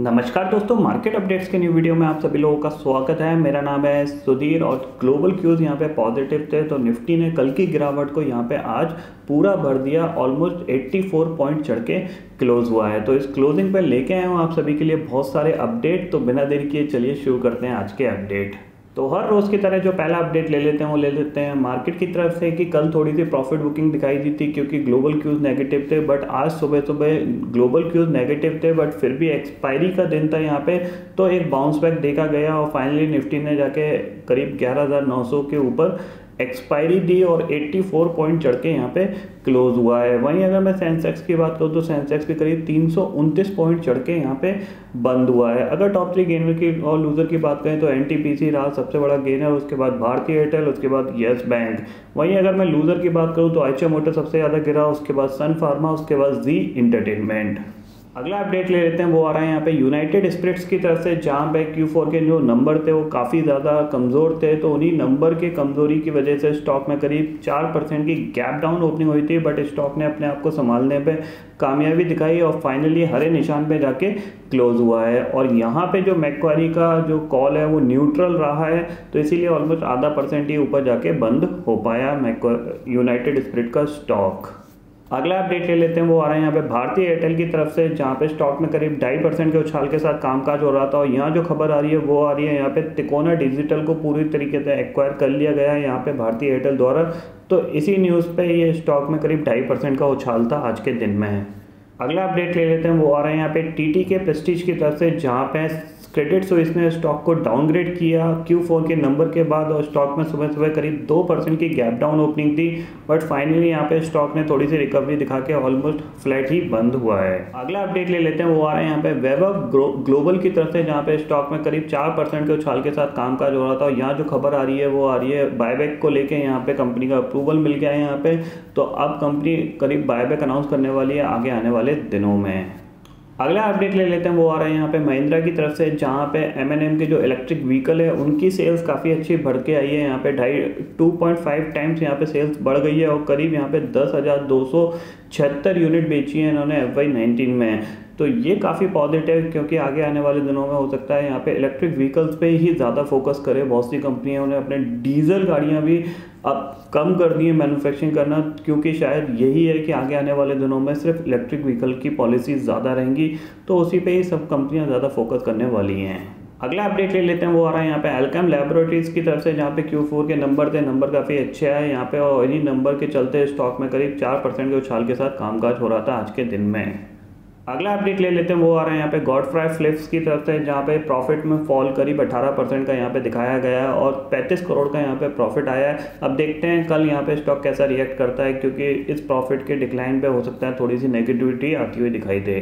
नमस्कार दोस्तों, market updates के न्यू वीडियो में आप सभी लोगों का स्वागत है। मेरा नाम है सुधीर और ग्लोबल क्यूज यहाँ पे पॉजिटिव थे तो निफ्टी ने कल की गिरावट को यहाँ पे आज पूरा भर दिया। ऑलमोस्ट 84 पॉइंट चढ़ के क्लोज हुआ है। तो इस क्लोजिंग पे लेके आए हूँ आप सभी के लिए बहुत सारे अपडेट तो बिना देर किए चलिए शुरू करते हैं आज के अपडेट तो हर रोज़ की तरह जो पहला अपडेट ले लेते हैं, वो ले लेते हैं। मार्केट की तरफ़ से कि कल थोड़ी सी प्रॉफिट बुकिंग दिखाई दी थी क्योंकि ग्लोबल क्यूज नेगेटिव थे बट आज सुबह सुबह ग्लोबल क्यूज नेगेटिव थे बट फिर भी एक्सपायरी का दिन था यहाँ पे। तो एक बाउंस बैक देखा गया और फाइनली निफ्टी ने जाके करीब ग्यारह के ऊपर एक्सपायरी दी और 84 पॉइंट चढ़ के यहाँ पे क्लोज हुआ है। वहीं अगर मैं सेंसेक्स की बात करूँ तो सेंसेक्स भी करीब तीन पॉइंट चढ़ के यहाँ पे बंद हुआ है। अगर टॉप थ्री गेनर की और लूजर की बात करें तो एन टी रहा, सबसे बड़ा गेनर उसके बाद भारतीय एयरटेल उसके बाद येस बैंक वहीं अगर मैं लूजर की बात करूँ तो आइचा मोटर सबसे ज़्यादा गिरा, उसके बाद सन फार्मा उसके बाद जी इंटरटेनमेंट अगला अपडेट ले लेते हैं, वो आ रहा है यहाँ पे यूनाइटेड स्पिरिट्स की तरफ़ से, जहाँ पे क्यू फोर के जो नंबर थे, वो काफ़ी ज़्यादा कमज़ोर थे तो उन्हीं नंबर के कमज़ोरी की वजह से स्टॉक में करीब चार परसेंट की गैप डाउन ओपनिंग हुई थी बट स्टॉक ने अपने आप को संभालने पे कामयाबी दिखाई और फाइनली हरे निशान पे जाके क्लोज हुआ है। और यहाँ पे जो मैक्वारी का जो कॉल है, वो न्यूट्रल रहा है तो इसीलिए ऑलमोस्ट आधा परसेंट ही ऊपर जाके बंद हो पाया यूनाइटेड स्पिरिट का स्टॉक अगला अपडेट ले लेते हैं, वो आ रहा है यहाँ पे। भारतीय एयरटेल की तरफ़ से, जहाँ पे स्टॉक में करीब ढाई परसेंट के उछाल के साथ कामकाज हो रहा था, और यहाँ जो खबर आ रही है, वो आ रही है यहाँ पे तिकोना डिजिटल को पूरी तरीके से एक्वायर कर लिया गया है यहाँ पे भारतीय एयरटेल द्वारा। तो इसी न्यूज़ पे ये स्टॉक में करीब ढाई परसेंट का उछाल था आज के दिन में। है अगला अपडेट ले लेते हैं, वो आ रहे हैं यहाँ पे टी टी के प्रेस्टीज की तरफ़ से, जहाँ पे क्रेडिट स्विस ने स्टॉक को डाउनग्रेड किया क्यू फोर के नंबर के बाद और स्टॉक में सुबह सुबह करीब दो परसेंट की गैप डाउन ओपनिंग थी बट फाइनली यहाँ पे स्टॉक ने थोड़ी सी रिकवरी दिखा के ऑलमोस्ट फ्लैट ही बंद हुआ है। अगला अपडेट ले लेते हैं, वो आ रहे हैं यहाँ पे वेब ग्लोबल की तरफ़ से, जहाँ पे स्टॉक में करीब चार परसेंट के उछाल के साथ कामकाज हो रहा था, और यहाँ जो खबर आ रही है, वो आ रही है बायबैक को लेकर यहाँ पे कंपनी का अप्रूवल मिल गया है यहाँ पे तो अब कंपनी करीब बायबैक अनाउंस करने वाली है, आगे आने वाले दिनों में। अगला अपडेट ले लेते हैं, वो आ रहा है यहाँ पे महिंद्रा की तरफ़ से, जहाँ पे एम एन एम के जो इलेक्ट्रिक व्हीकल है, उनकी सेल्स काफ़ी अच्छी बढ़ के आई है। यहाँ पे ढाई टू पॉइंट फाइव टाइम्स यहाँ पे सेल्स बढ़ गई है और करीब यहाँ पे दस हज़ार दो सौ छिहत्तर यूनिट बेची है इन्होंने एफ़ वाई नाइनटीन में। तो ये काफ़ी पॉजिटिव क्योंकि आगे आने वाले दिनों में हो सकता है यहाँ पे इलेक्ट्रिक व्हीकल्स पे ही ज़्यादा फोकस करे। बहुत सी कंपनियाँ उन्हें अपने डीजल गाड़ियाँ भी अब कम कर दी है मैन्युफैक्चरिंग करना, क्योंकि शायद यही है कि आगे आने वाले दिनों में सिर्फ़ इलेक्ट्रिक व्हीकल की पॉलिसी ज़्यादा रहेंगी। तो उसी पे ही सब कंपनियाँ ज़्यादा फोकस करने वाली हैं। अगला अपडेट ले लेते हैं, वो आ रहा है यहाँ पे एल्कम लेबोरेटरीज की तरफ़ से, जहाँ पे क्यू फोर के नंबर थे नंबर काफ़ी अच्छे आए यहाँ पे, और इन्हीं नंबर के चलते स्टॉक में करीब चार परसेंट के उछाल के साथ कामकाज हो रहा था आज के दिन में। अगला अपडेट ले लेते हैं, वो आ रहा है यहाँ पे गॉड फ्राई फ्लिप्स की तरफ़ से, जहाँ पे प्रॉफिट में फॉल करीब 18 परसेंट का यहाँ पे दिखाया गया है, और 35 करोड़ का यहाँ पे प्रॉफिट आया है। अब देखते हैं कल यहाँ पे स्टॉक कैसा रिएक्ट करता है, क्योंकि इस प्रॉफिट के डिक्लाइन पे हो सकता है थोड़ी सी नेगेटिविटी आती हुई दिखाई दे।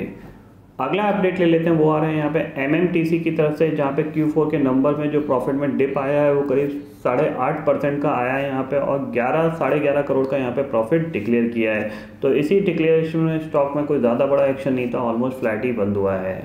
अगला अपडेट ले लेते हैं, वो आ रहे हैं यहाँ पे एमएमटीसी की तरफ़ से, जहाँ पे Q4 के नंबर में जो प्रॉफिट में डिप आया है, वो करीब साढ़े आठ परसेंट का आया है यहाँ पे और ग्यारह, साढ़े ग्यारह करोड़ का यहाँ पे प्रॉफिट डिक्लेयर किया है। तो इसी डिक्लेरेशन में स्टॉक में कोई ज़्यादा बड़ा एक्शन नहीं था ऑलमोस्ट फ्लैट ही बंद हुआ है।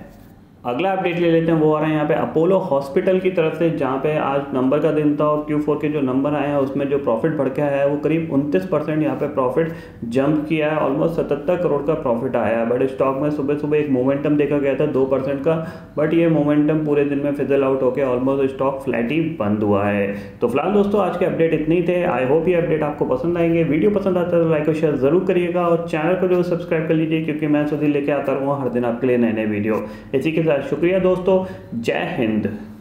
अगला अपडेट ले लेते हैं, वो आ रहा है यहाँ पे अपोलो हॉस्पिटल की तरफ़ से, जहाँ पे आज नंबर का दिन था और क्यू फोर के जो नंबर आए हैं, उसमें जो प्रॉफिट बढ़ के आया है, वो करीब उनतीस परसेंट यहाँ पे प्रॉफिट जंप किया है ऑलमोस्ट सतहत्तर करोड़ का प्रॉफिट आया है। बट स्टॉक में सुबह सुबह एक मोमेंटम देखा गया था, दो परसेंट का बट ये मोमेंटम पूरे दिन में फिजल आउट होकर ऑलमोस्ट स्टॉक फ्लैट ही बंद हुआ है। तो फ़िलहाल दोस्तों, आज के अपडेट इतने ही थे। आई होप ये अपडेट आपको पसंद आएँगे। वीडियो पसंद आता है तो लाइक और शेयर ज़रूर करिएगा और चैनल को जो सब्सक्राइब कर लीजिए, क्योंकि मैं सुधी लेके आता रहूँगा हर दिन आपके लिए नए नए वीडियो इसी के साथ शुक्रिया दोस्तों जय हिंद।